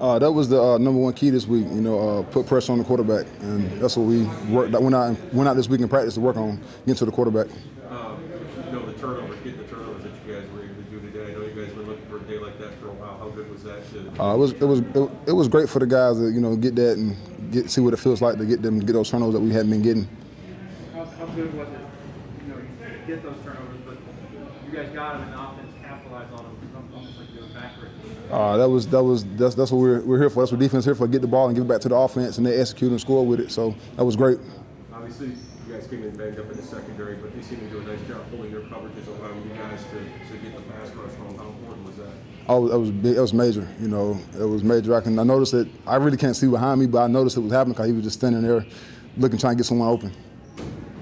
Uh, that was the uh, number one key this week. You know, uh, put pressure on the quarterback, and that's what we worked. That went out went out this week in practice to work on getting to the quarterback. Um, you know, the turnovers, getting the turnovers that you guys were able to do today. I know you guys were looking for a day like that for a while. How good was that? To, Uh, it was it was it, it was great for the guys to you know get that and get see what it feels like to get them get those turnovers that we hadn't been getting. How, how good was it, you know, you get those turnovers, but you guys got them and the offense capitalized on them, It's almost like they were backward. Uh, that was that was that's that's what we're, we're here for. That's what defense is here for. Get the ball and give it back to the offense, and they execute and score with it. So that was great. obviously, you guys came in banged up in the secondary, but they seem to do a nice job pulling their coverages, allowing you guys to, to get the pass rush home. How important was that? Oh, that was big. That was major. You know, it was major. I can. I noticed that. I really can't see behind me, but I noticed it was happening because he was just standing there, looking, trying to get someone open.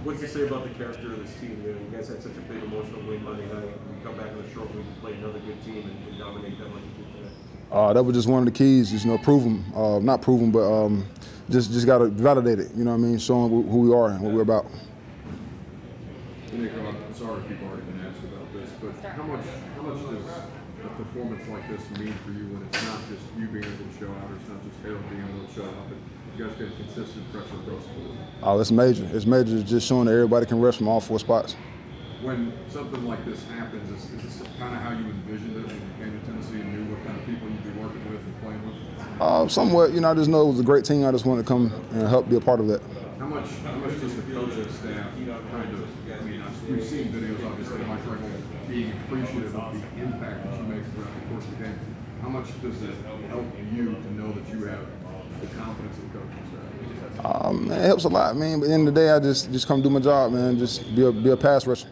What's to say about the character of this team? You, know, you guys had such a big emotional win Monday night. You come back in the short week and play another good team and, and dominate them like you did today. Uh, that was just one of the keys. Just you know, prove them. Uh, not prove them, but um, just just got to validate it. You know what I mean? Showing who we are and what we're about. Nick, I'm sorry if you've already been asked about this, but how much how much does a performance like this mean for you when it's not just you being able to show out, or it's not just Harold being able to show out, but you guys get consistent pressure across the board? Oh, it's major. It's major. Just showing that everybody can rush from all four spots. When something like this happens, is, is this kind of how you envisioned it when you came to Tennessee and knew what kind of people you'd be working with and playing with? Uh, somewhat, you know, I just know it was a great team. I just wanted to come and help be a part of that. How much how much does the coaching staff kind of? I mean, we've seen videos obviously of Mike Reynolds being appreciative of the impact that you make throughout the course of the game. How much does it help you to know that you have Um, it helps a lot, man. But at the end of the day, I just just come do my job, man. Just be a be a pass rusher.